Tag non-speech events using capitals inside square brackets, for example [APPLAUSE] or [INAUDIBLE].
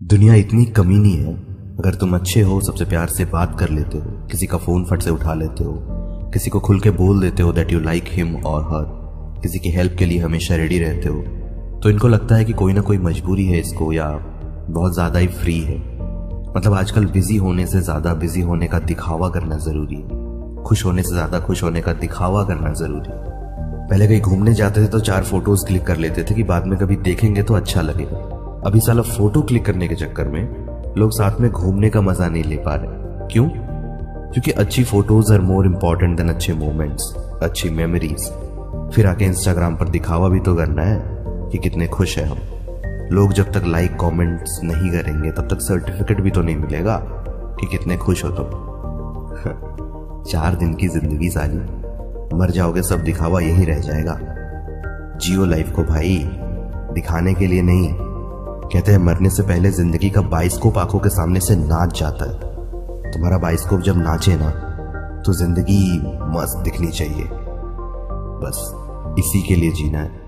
दुनिया इतनी कमीनी है, अगर तुम अच्छे हो, सबसे प्यार से बात कर लेते हो, किसी का फ़ोन फट से उठा लेते हो, किसी को खुल के बोल देते हो दैट यू लाइक हिम और हर किसी की हेल्प के लिए हमेशा रेडी रहते हो तो इनको लगता है कि कोई ना कोई मजबूरी है इसको, या बहुत ज़्यादा ही फ्री है। मतलब आजकल बिज़ी होने से ज़्यादा बिज़ी होने का दिखावा करना ज़रूरी है। खुश होने से ज़्यादा खुश होने का दिखावा करना ज़रूरी है। पहले कहीं घूमने जाते थे तो चार फ़ोटोज़ क्लिक कर लेते थे कि बाद में कभी देखेंगे तो अच्छा लगेगा। अभी साला फ़ोटो क्लिक करने के चक्कर में लोग साथ में घूमने का मज़ा नहीं ले पा रहे। क्यों? क्योंकि अच्छी photos are more important than अच्छे मोमेंट्स अच्छी मेमोरीज फिर आके इंस्टाग्राम पर दिखावा भी तो करना है कि कितने खुश है हम। लोग जब तक लाइक कमेंट्स नहीं करेंगे, तब तक सर्टिफिकेट भी तो नहीं मिलेगा कि कितने खुश हो तुम। तो। [LAUGHS] चार दिन की ज़िंदगी साली। मर जाओगे, सब दिखावा यही रह जाएगा। जियो लाइफ को भाई, दिखाने के लिए नहीं। कहते हैं, मरने से पहले ज़िंदगी का बाइस्कोप आँखों के सामने से नाच जाता है। तुम्हारा बाइस्कोप जब नाचे ना तो ज़िंदगी मस्त दिखनी चाहिए। बस, इसी के लिए जीना है।